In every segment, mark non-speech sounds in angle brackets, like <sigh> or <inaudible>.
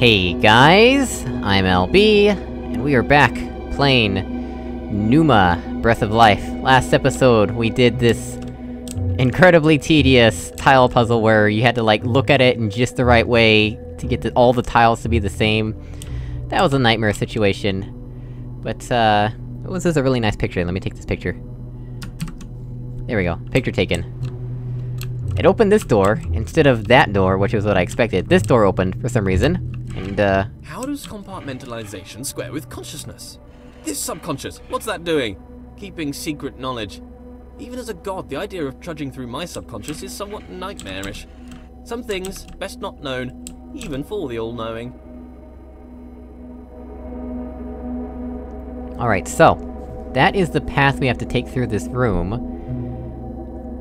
Hey guys, I'm LB, and we are back, playing Pneuma, Breath of Life. Last episode, we did this incredibly tedious tile puzzle where you had to like, look at it in just the right way to get the, all the tiles to be the same. That was a nightmare situation. But, uh... This is a really nice picture, let me take this picture. There we go, picture taken. It opened this door, instead of that door, which is what I expected. This door opened, for some reason. And, uh... How does compartmentalization square with consciousness? This subconscious, what's that doing? Keeping secret knowledge. Even as a god, the idea of trudging through my subconscious is somewhat nightmarish. Some things, best not known, even for the all-knowing. Alright, so... That is the path we have to take through this room.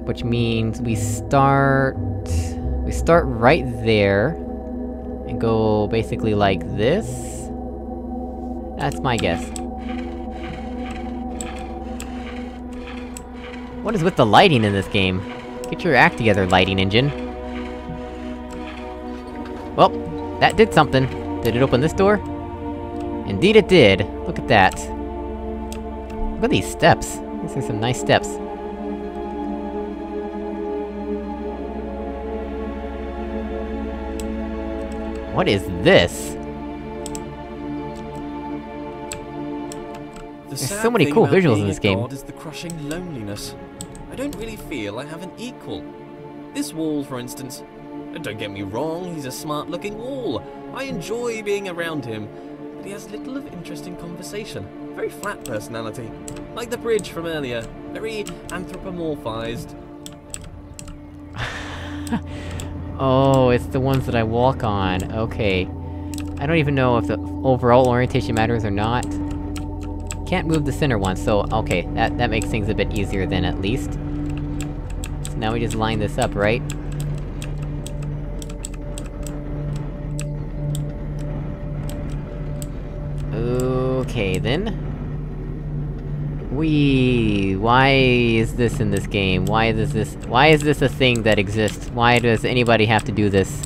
Which means we start... We start right there... And go basically like this? That's my guess. What is with the lighting in this game? Get your act together, lighting engine. Well, that did something. Did it open this door? Indeed it did! Look at that. Look at these steps. These are some nice steps. What is this? The There's so many cool visuals in this game. Is the crushing loneliness. I don't really feel I have an equal. This wall, for instance. Don't get me wrong, he's a smart-looking wall. I enjoy being around him, but he has little of interesting conversation. Very flat personality. Like the bridge from earlier. Very anthropomorphized. <laughs> Oh, it's the ones that I walk on. Okay. I don't even know if the overall orientation matters or not. Can't move the center one, so okay, that, that makes things a bit easier then, at least. So now we just line this up, right? Okay, then. We. Why is this in this game? Why is this- why is this a thing that exists? Why does anybody have to do this?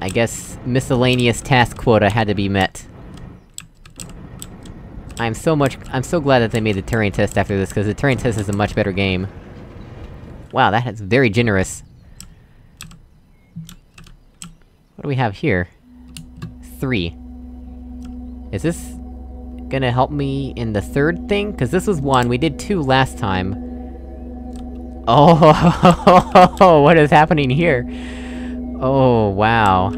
I guess miscellaneous task quota had to be met. I'm so much- I'm so glad that they made the Turing test after this, because the Turing test is a much better game. Wow, that is very generous. What do we have here? Three. Is this... gonna help me in the third thing? Cause this was one, we did two last time. Oh, <laughs> what is happening here? Oh, wow.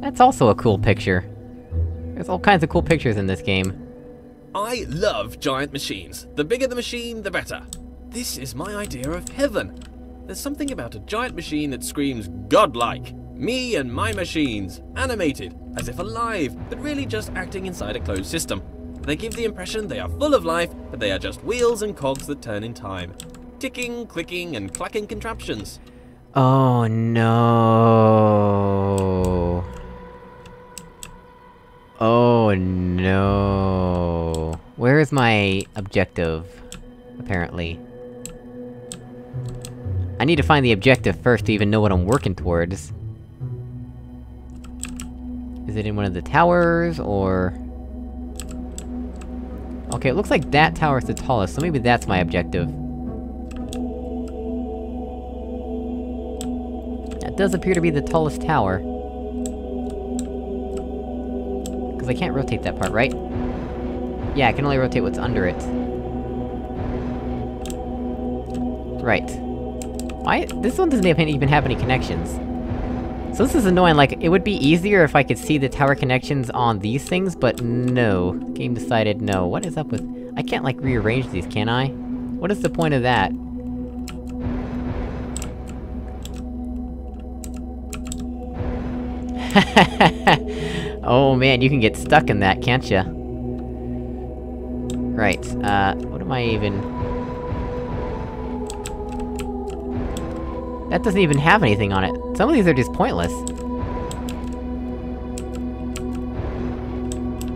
That's also a cool picture. There's all kinds of cool pictures in this game. I love giant machines. The bigger the machine, the better. This is my idea of heaven. There's something about a giant machine that screams godlike. Me and my machines, animated, as if alive, but really just acting inside a closed system. They give the impression they are full of life, but they are just wheels and cogs that turn in time. Ticking, clicking, and clacking contraptions. Oh no. Oh no. Where is my objective? Apparently. I need to find the objective first to even know what I'm working towards. Is it in one of the towers, or...? Okay, it looks like that tower is the tallest, so maybe that's my objective. That does appear to be the tallest tower. Because I can't rotate that part, right? Yeah, I can only rotate what's under it. Right. Why- this one doesn't even have any connections. So this is annoying, like, it would be easier if I could see the tower connections on these things, but no. The game decided no. What is up with- I can't, like, rearrange these, can I? What is the point of that? <laughs> oh man, you can get stuck in that, can't ya? Right, uh, what am I even... That doesn't even have anything on it. Some of these are just pointless.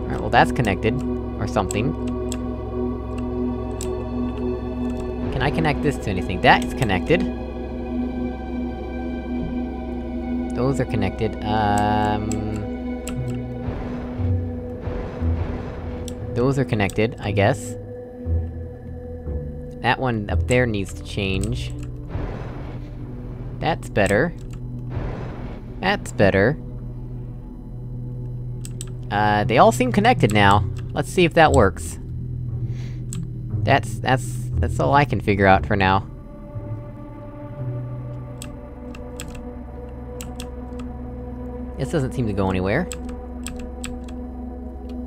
Alright, well that's connected. Or something. Can I connect this to anything? That is connected. Those are connected, um... Those are connected, I guess. That one up there needs to change. That's better. That's better. Uh, they all seem connected now. Let's see if that works. That's- that's- that's all I can figure out for now. This doesn't seem to go anywhere.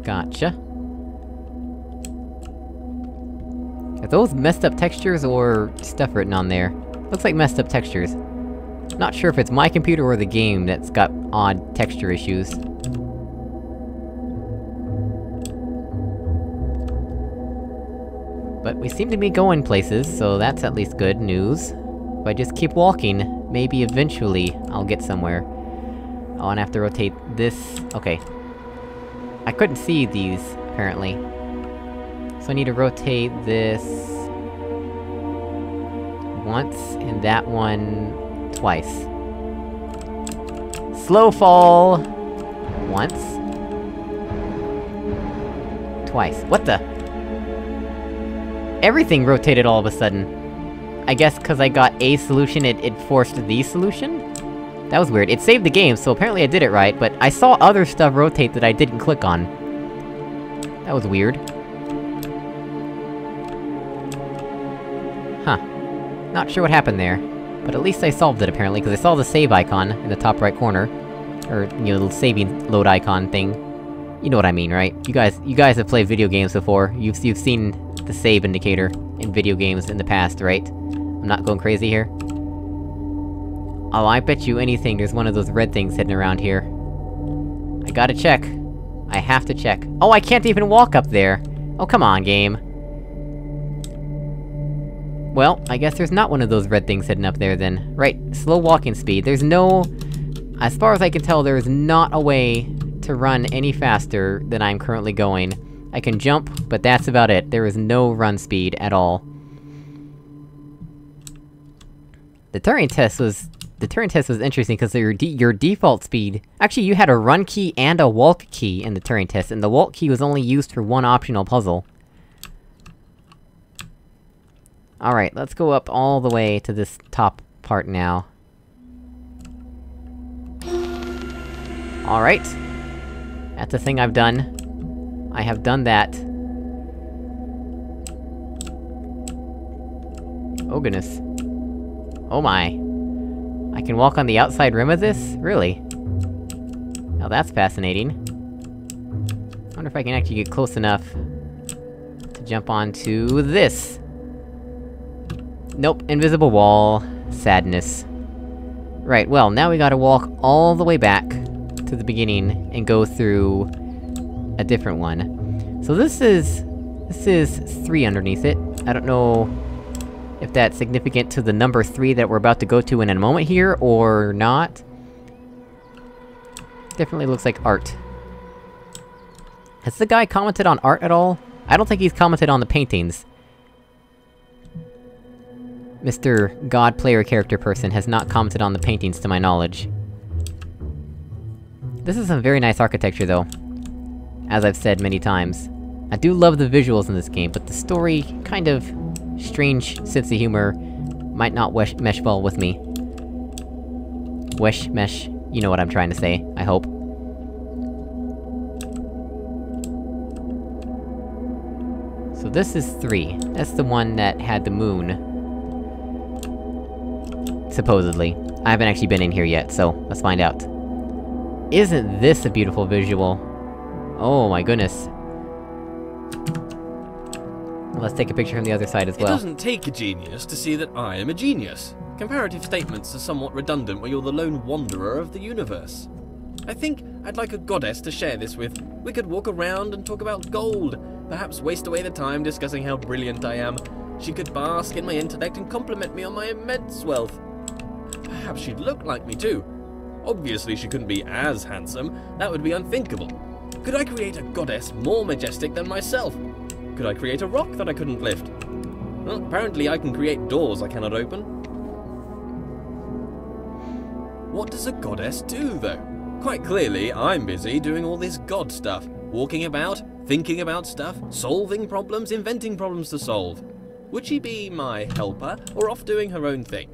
Gotcha. Are those messed up textures or stuff written on there? Looks like messed up textures. Not sure if it's my computer or the game that's got odd texture issues. But we seem to be going places, so that's at least good news. If I just keep walking, maybe eventually I'll get somewhere. Oh, and I have to rotate this... okay. I couldn't see these, apparently. So I need to rotate this... once, and that one... twice. Slow fall! Once. Twice. What the? Everything rotated all of a sudden. I guess cause I got a solution, it, it forced the solution? That was weird. It saved the game, so apparently I did it right, but I saw other stuff rotate that I didn't click on. That was weird. Huh. Not sure what happened there. But at least I solved it, apparently, because I saw the save icon in the top right corner. Or, you know, the saving load icon thing. You know what I mean, right? You guys- you guys have played video games before. You've- you've seen the save indicator in video games in the past, right? I'm not going crazy here? Oh, I bet you anything there's one of those red things hidden around here. I gotta check. I have to check. Oh, I can't even walk up there! Oh, come on, game. Well, I guess there's not one of those red things hidden up there then. Right, slow walking speed. There's no... As far as I can tell, there is not a way to run any faster than I'm currently going. I can jump, but that's about it. There is no run speed at all. The Turing test was... The Turing test was interesting because your, de your default speed... Actually, you had a run key and a walk key in the Turing test, and the walk key was only used for one optional puzzle. Alright, let's go up all the way to this top part now. Alright. That's a thing I've done. I have done that. Oh goodness. Oh my. I can walk on the outside rim of this? Really? Now that's fascinating. I wonder if I can actually get close enough... to jump onto this! Nope, invisible wall. Sadness. Right, well, now we gotta walk all the way back to the beginning and go through... a different one. So this is... this is three underneath it. I don't know... if that's significant to the number three that we're about to go to in a moment here, or not. Definitely looks like art. Has the guy commented on art at all? I don't think he's commented on the paintings. Mr. God Player Character Person has not commented on the paintings to my knowledge. This is some very nice architecture, though. As I've said many times. I do love the visuals in this game, but the story, kind of... strange sense of humor, might not mesh well with me. Wesh, mesh, you know what I'm trying to say, I hope. So this is three. That's the one that had the moon. Supposedly. I haven't actually been in here yet, so let's find out. Isn't this a beautiful visual? Oh my goodness. Let's take a picture from the other side as well. It doesn't take a genius to see that I am a genius. Comparative statements are somewhat redundant when you're the lone wanderer of the universe. I think I'd like a goddess to share this with. We could walk around and talk about gold, perhaps waste away the time discussing how brilliant I am. She could bask in my intellect and compliment me on my immense wealth. Perhaps she'd look like me too. Obviously, she couldn't be as handsome, that would be unthinkable. Could I create a goddess more majestic than myself? Could I create a rock that I couldn't lift? Well, apparently I can create doors I cannot open. What does a goddess do, though? Quite clearly, I'm busy doing all this god stuff. Walking about, thinking about stuff, solving problems, inventing problems to solve. Would she be my helper, or off doing her own thing?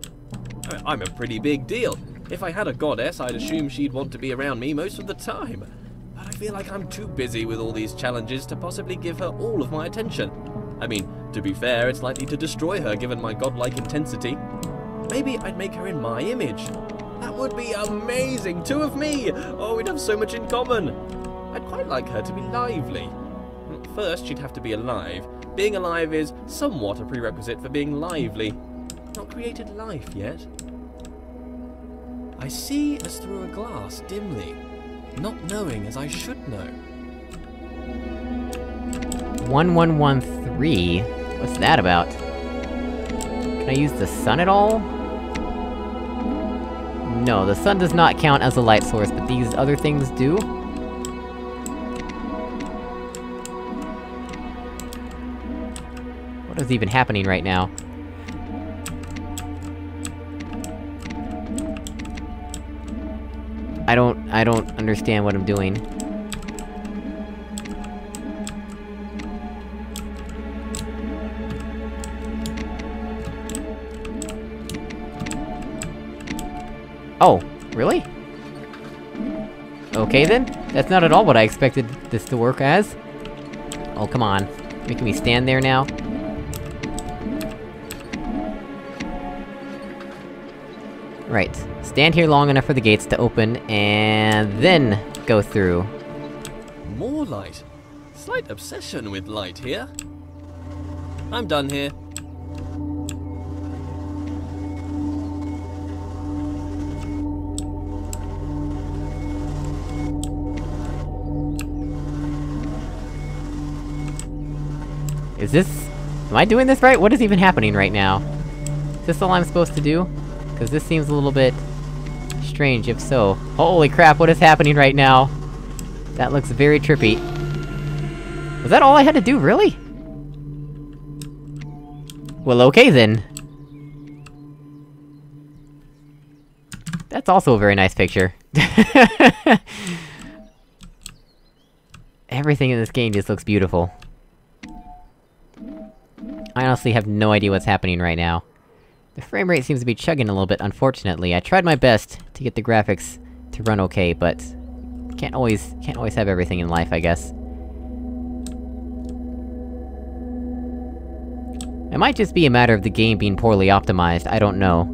I'm a pretty big deal. If I had a goddess, I'd assume she'd want to be around me most of the time. But I feel like I'm too busy with all these challenges to possibly give her all of my attention. I mean, to be fair, it's likely to destroy her given my godlike intensity. Maybe I'd make her in my image. That would be amazing! Two of me! Oh, we'd have so much in common! I'd quite like her to be lively. First, she'd have to be alive. Being alive is somewhat a prerequisite for being lively. Not created life yet. I see as through a glass dimly, not knowing as I should know. 1113? What's that about? Can I use the sun at all? No, the sun does not count as a light source, but these other things do? What is even happening right now? I don't- I don't understand what I'm doing. Oh, really? Okay then, that's not at all what I expected this to work as. Oh, come on. Making me stand there now? Right. Stand here long enough for the gates to open, and then go through. More light. Slight obsession with light here. I'm done here. Is this... Am I doing this right? What is even happening right now? Is this all I'm supposed to do? Because this seems a little bit... strange, if so. Holy crap, what is happening right now? That looks very trippy. Was that all I had to do, really? Well, okay then. That's also a very nice picture. <laughs> Everything in this game just looks beautiful. I honestly have no idea what's happening right now. The frame rate seems to be chugging a little bit, unfortunately. I tried my best to get the graphics to run okay, but... Can't always- can't always have everything in life, I guess. It might just be a matter of the game being poorly optimized, I don't know.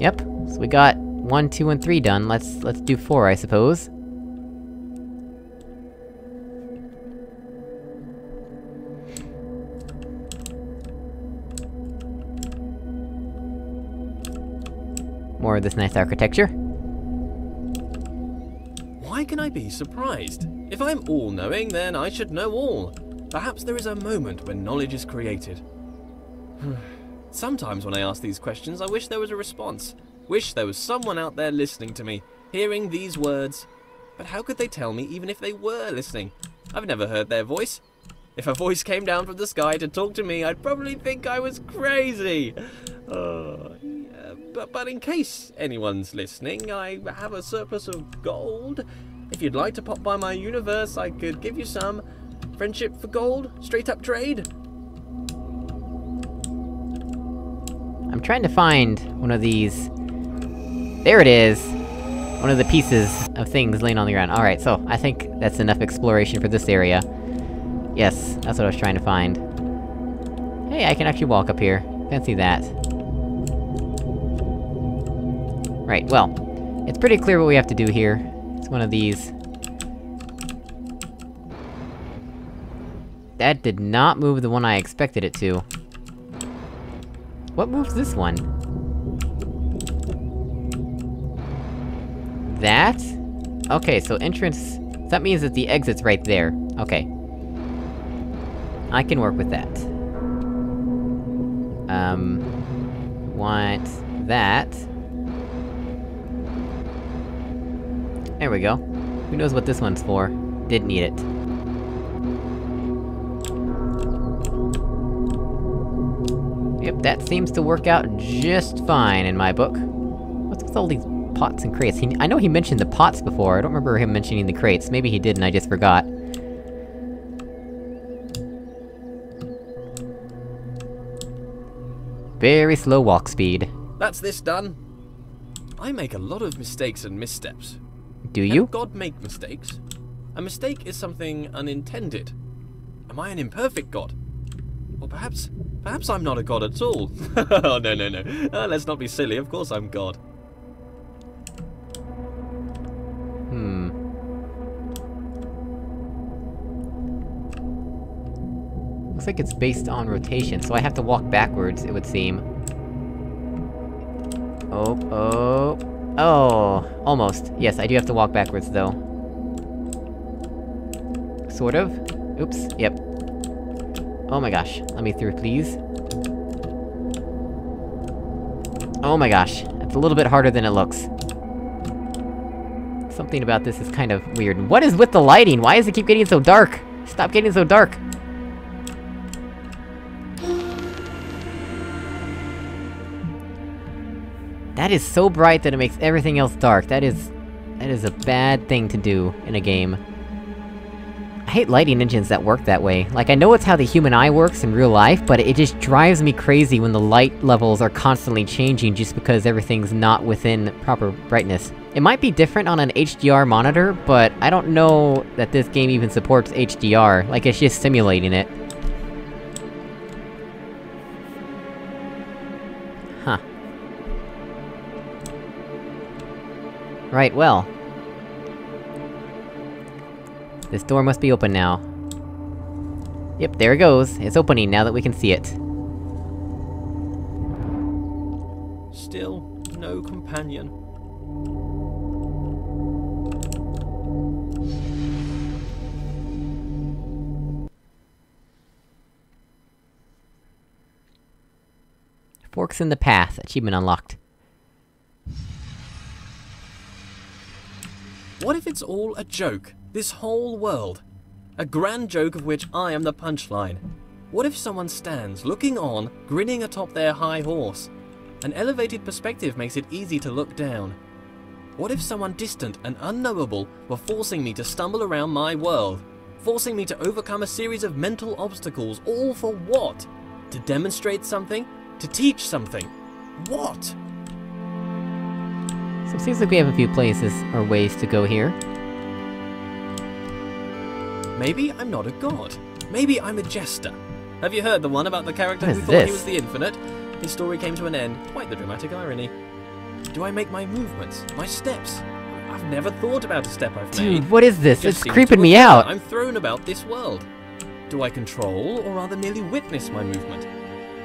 Yep, so we got 1, 2, and 3 done, let's- let's do 4, I suppose. More of this nice architecture. Why can I be surprised? If I'm all-knowing, then I should know all. Perhaps there is a moment when knowledge is created. <sighs> Sometimes when I ask these questions, I wish there was a response. Wish there was someone out there listening to me, hearing these words. But how could they tell me even if they were listening? I've never heard their voice. If a voice came down from the sky to talk to me, I'd probably think I was crazy. Yeah, <sighs> oh, but, but in case anyone's listening, I have a surplus of gold. If you'd like to pop by my universe, I could give you some. Friendship for gold? Straight up trade? I'm trying to find one of these... There it is! One of the pieces of things laying on the ground. Alright, so, I think that's enough exploration for this area. Yes, that's what I was trying to find. Hey, I can actually walk up here. Fancy that. Right, well, it's pretty clear what we have to do here. It's one of these. That did not move the one I expected it to. What moves this one? That? Okay, so entrance... That means that the exit's right there. Okay. I can work with that. Um... Want... that. There we go. Who knows what this one's for? Didn't need it. Yep, that seems to work out just fine in my book. What's with all these pots and crates? He, I know he mentioned the pots before, I don't remember him mentioning the crates. Maybe he did and I just forgot. Very slow walk speed. That's this done. I make a lot of mistakes and missteps, do Can you? God make mistakes? A mistake is something unintended. Am I an imperfect God? Or perhaps, perhaps I'm not a God at all. <laughs> oh, no, no, no. Uh, let's not be silly. Of course I'm God. Hmm. Looks like it's based on rotation, so I have to walk backwards, it would seem. Oh, oh... Oh! Almost. Yes, I do have to walk backwards, though. Sort of. Oops, yep. Oh my gosh, let me through, please. Oh my gosh, it's a little bit harder than it looks. Something about this is kind of weird. What is with the lighting? Why does it keep getting so dark? Stop getting so dark! That is so bright that it makes everything else dark. That is... That is a bad thing to do in a game. I hate lighting engines that work that way. Like, I know it's how the human eye works in real life, but it just drives me crazy when the light levels are constantly changing just because everything's not within proper brightness. It might be different on an HDR monitor, but I don't know that this game even supports HDR, like it's just simulating it. Right, well. This door must be open now. Yep, there it goes. It's opening now that we can see it. Still, no companion. Forks in the path, achievement unlocked. What if it's all a joke? This whole world? A grand joke of which I am the punchline. What if someone stands, looking on, grinning atop their high horse? An elevated perspective makes it easy to look down. What if someone distant and unknowable were forcing me to stumble around my world? Forcing me to overcome a series of mental obstacles, all for what? To demonstrate something? To teach something? What? So it seems like we have a few places, or ways to go here. Maybe I'm not a god. Maybe I'm a jester. Have you heard the one about the character who thought he was the infinite? His story came to an end. Quite the dramatic irony. Do I make my movements, my steps? I've never thought about a step I've made. Dude, what is this? Just It's creeping me out! I'm thrown about this world. Do I control, or rather merely witness my movement?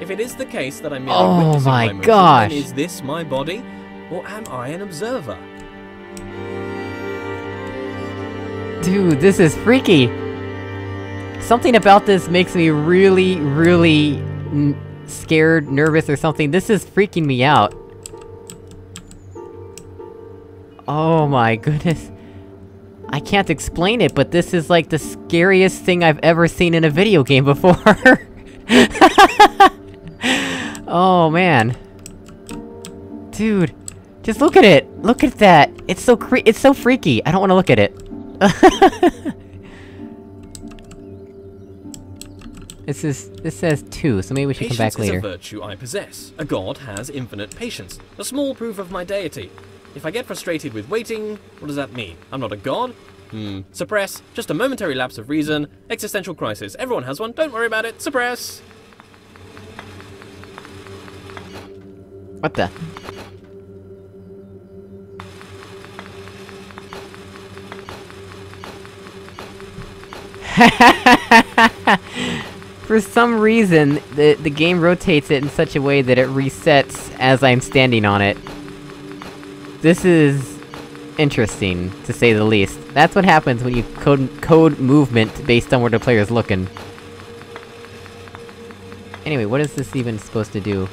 If it is the case that I'm merely Oh witnessing my movement, gosh. is this my body, or am I an observer? Dude, this is freaky! Something about this makes me really, really... Scared, nervous, or something. This is freaking me out. Oh my goodness. I can't explain it, but this is like the scariest thing I've ever seen in a video game before. <laughs> oh man. Dude. Just look at it! Look at that! It's so cre- it's so freaky! I don't wanna look at it. <laughs> this is- this says two, so maybe we should come back later. Patience is a virtue I possess. A god has infinite patience. A small proof of my deity. If I get frustrated with waiting, what does that mean? I'm not a god? Hmm. Suppress. Just a momentary lapse of reason. Existential crisis. Everyone has one. Don't worry about it. Suppress. What the? <laughs> For some reason, the, the game rotates it in such a way that it resets as I'm standing on it. This is... interesting, to say the least. That's what happens when you code, code movement based on where the player's looking. Anyway, what is this even supposed to do?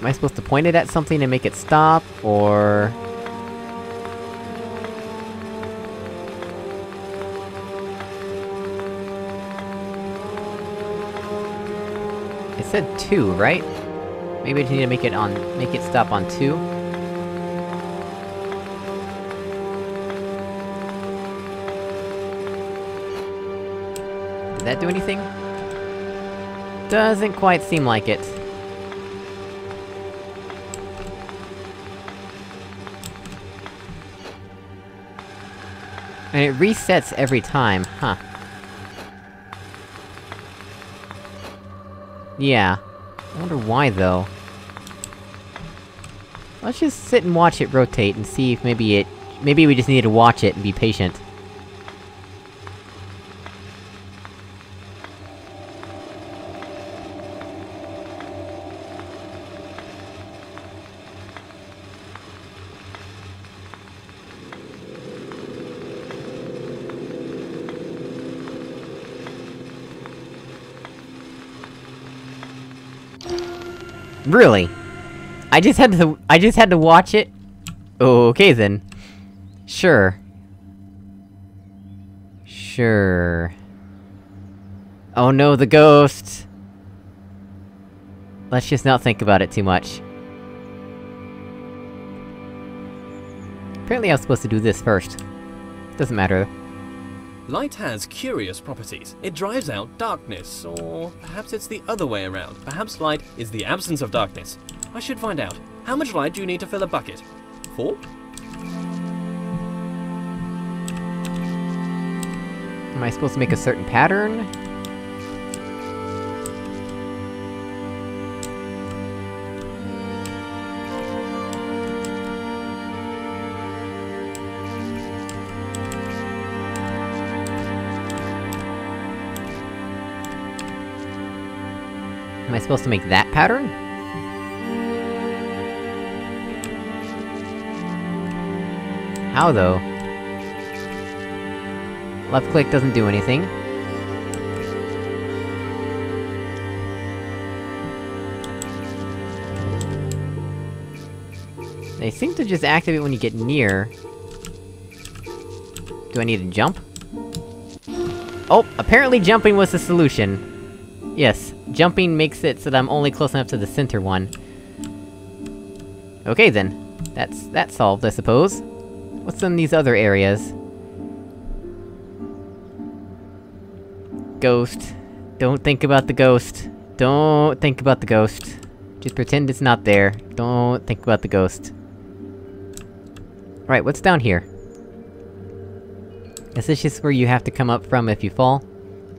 Am I supposed to point it at something and make it stop, or...? Said two, right? Maybe I just need to make it on- make it stop on two? Did that do anything? Doesn't quite seem like it. And it resets every time, huh. Yeah. I wonder why, though. Let's just sit and watch it rotate and see if maybe it... Maybe we just need to watch it and be patient. Really? I just had to- I just had to watch it? Okay then. Sure. Sure... Oh no, the ghost! Let's just not think about it too much. Apparently I was supposed to do this first. Doesn't matter. Light has curious properties. It drives out darkness, or perhaps it's the other way around. Perhaps light is the absence of darkness. I should find out. How much light do you need to fill a bucket? Four? Am I supposed to make a certain pattern? Supposed to make that pattern? How though? Left click doesn't do anything. They seem to just activate when you get near. Do I need to jump? Oh, apparently jumping was the solution. Yes, jumping makes it so that I'm only close enough to the center one. Okay then. That's- that's solved, I suppose. What's in these other areas? Ghost. Don't think about the ghost. Don't think about the ghost. Just pretend it's not there. Don't think about the ghost. Right, what's down here? Is this just where you have to come up from if you fall?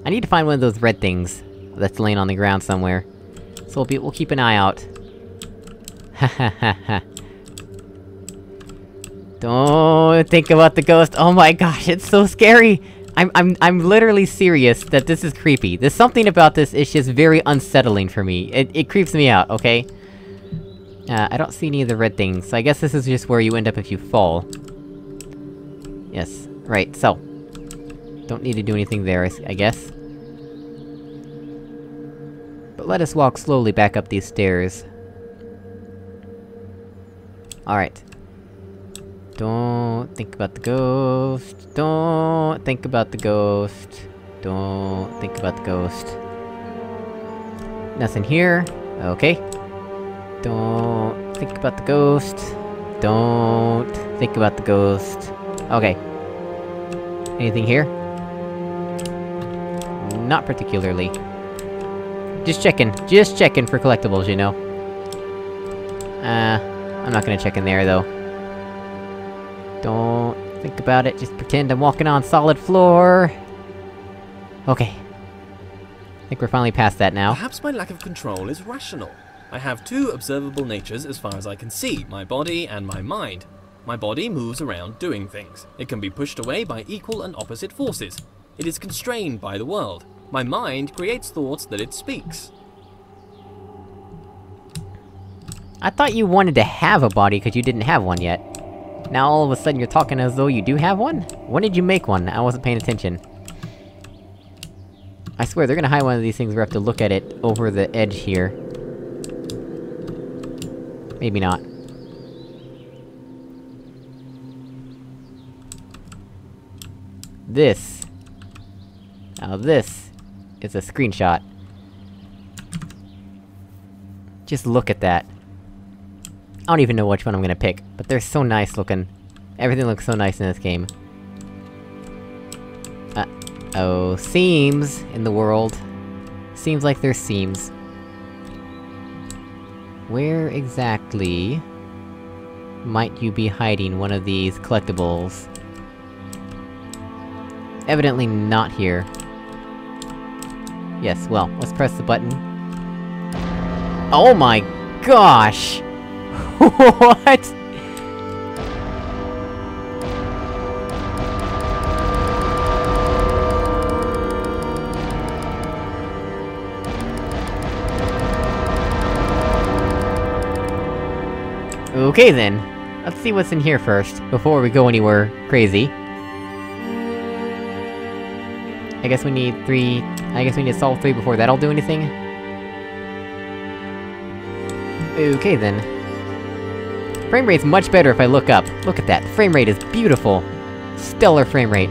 I need to find one of those red things that's laying on the ground somewhere. So we'll, be, we'll keep an eye out. Ha. <laughs> Don't think about the ghost. Oh my gosh, it's so scary! I'm- I'm- I'm literally serious that this is creepy. There's something about this, it's just very unsettling for me. It- it creeps me out, okay? Uh, I don't see any of the red things, so I guess this is just where you end up if you fall. Yes, right, so. Don't need to do anything there, I guess. Let us walk slowly back up these stairs. Alright. Don't think about the ghost. Don't think about the ghost. Don't think about the ghost. Nothing here. Okay. Don't think about the ghost. Don't think about the ghost. Okay. Anything here? Not particularly. Just checking. Just checking for collectibles, you know. Uh, I'm not gonna check in there, though. Don't think about it, just pretend I'm walking on solid floor. Okay. I think we're finally past that now. Perhaps my lack of control is rational. I have two observable natures as far as I can see, my body and my mind. My body moves around doing things. It can be pushed away by equal and opposite forces. It is constrained by the world. My mind creates thoughts that it speaks. I thought you wanted to have a body because you didn't have one yet. Now all of a sudden you're talking as though you do have one? When did you make one? I wasn't paying attention. I swear, they're gonna hide one of these things I have to look at it over the edge here. Maybe not. This. Now this is a screenshot. Just look at that. I don't even know which one I'm gonna pick, but they're so nice looking. Everything looks so nice in this game. Uh-oh, seams in the world. Seems like there's seams. Where exactly... might you be hiding one of these collectibles? Evidently not here. Yes, well, let's press the button. Oh my gosh! <laughs> what?! Okay then, let's see what's in here first, before we go anywhere crazy. I guess we need three... I guess we need to solve three before that'll do anything? Okay then. Frame rate's much better if I look up. Look at that, frame rate is beautiful! Stellar frame rate.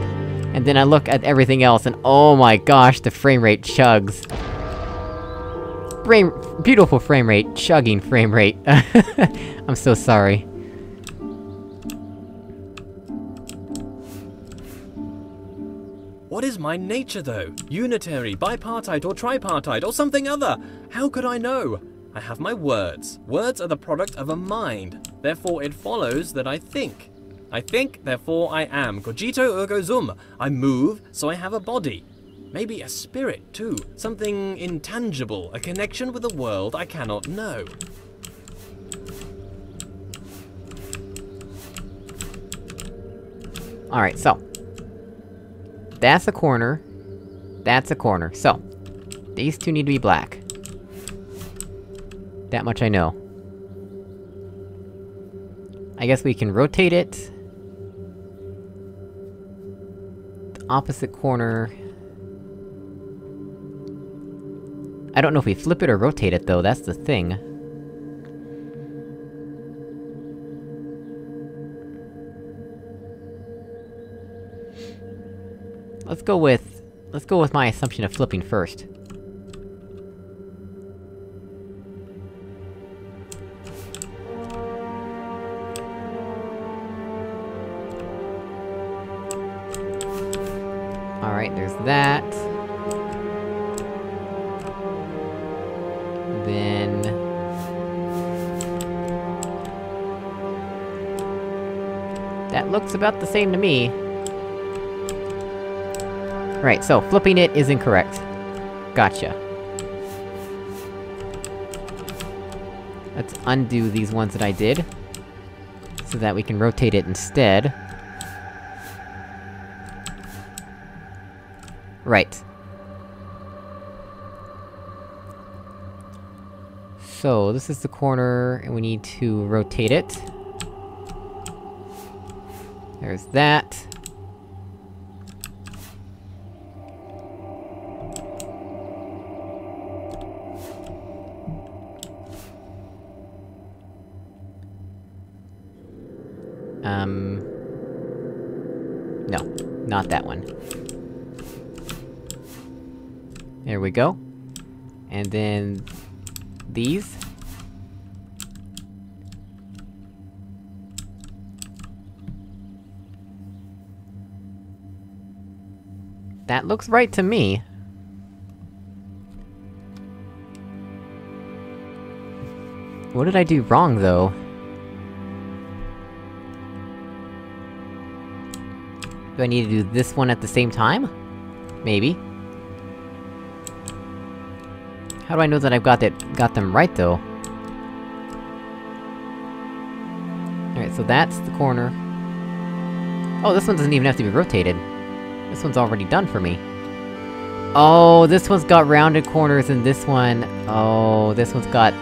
And then I look at everything else, and oh my gosh, the frame rate chugs. Frame- beautiful frame rate, chugging frame rate. <laughs> I'm so sorry. What is my nature, though? Unitary, bipartite, or tripartite, or something other? How could I know? I have my words. Words are the product of a mind. Therefore, it follows that I think. I think, therefore I am. Cogito ergo sum. I move, so I have a body. Maybe a spirit, too. Something intangible, a connection with a world I cannot know. Alright, so. That's a corner. That's a corner. So. These two need to be black. That much I know. I guess we can rotate it. The opposite corner... I don't know if we flip it or rotate it, though, that's the thing. Let's go with... Let's go with my assumption of flipping first. Alright, there's that. Then... That looks about the same to me. Right, so, flipping it is incorrect. Gotcha. Let's undo these ones that I did. So that we can rotate it instead. Right. So, this is the corner, and we need to rotate it. There's that. And then... These. That looks right to me. What did I do wrong, though? Do I need to do this one at the same time? Maybe. How do I know that I've got that- got them right, though? Alright, so that's the corner. Oh, this one doesn't even have to be rotated. This one's already done for me. Oh, this one's got rounded corners and this one... Oh, this one's got...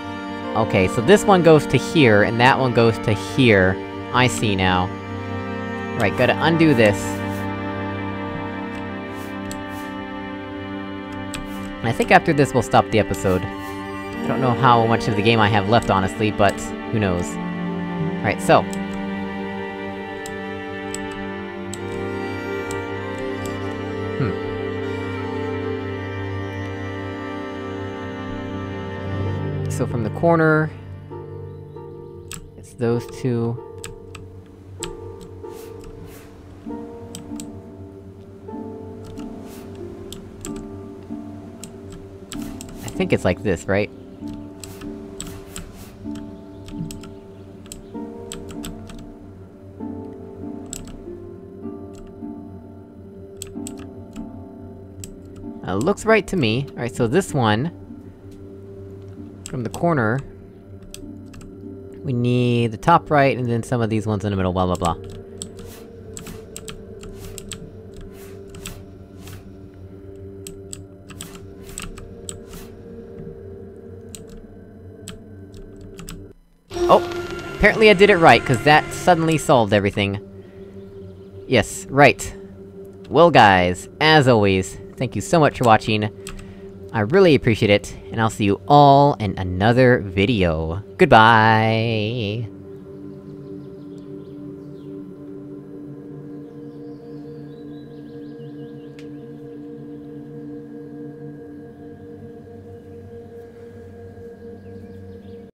Okay, so this one goes to here, and that one goes to here. I see now. Right, gotta undo this. And I think after this we'll stop the episode. I don't know how much of the game I have left, honestly, but... who knows. Alright, so... Hmm. so from the corner... It's those two. Think it's like this, right? Uh, looks right to me. Alright, so this one... From the corner... We need the top right, and then some of these ones in the middle, blah blah blah. Oh! Apparently I did it right, cause that suddenly solved everything. Yes, right. Well guys, as always, thank you so much for watching. I really appreciate it, and I'll see you all in another video. Goodbye!